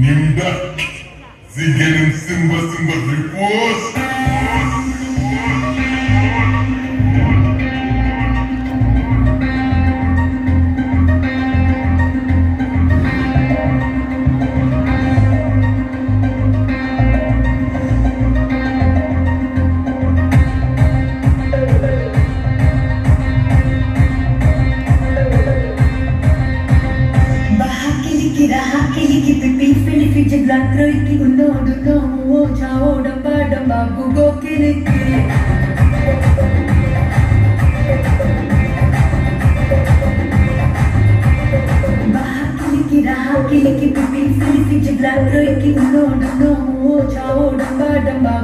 Nimda, sie gehen Simba Simba Repose. Filifi jiblatro iki unodu no muo chao damba damba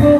bugo kiliki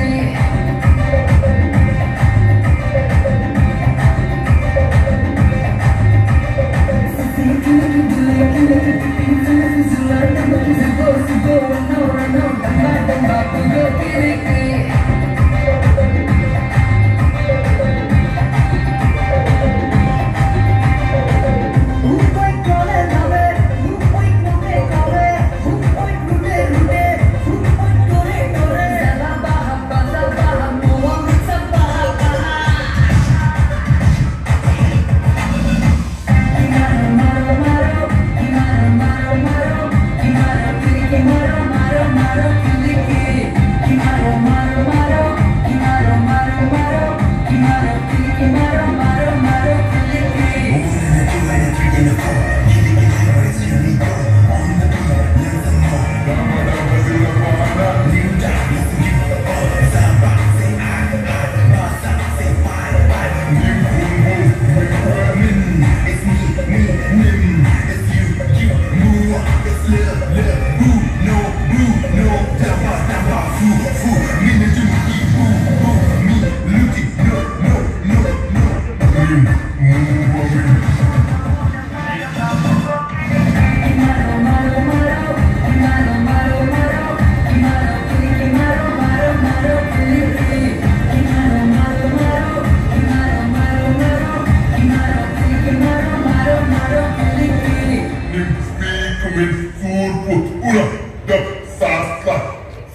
Yeah, yeah.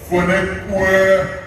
for the poor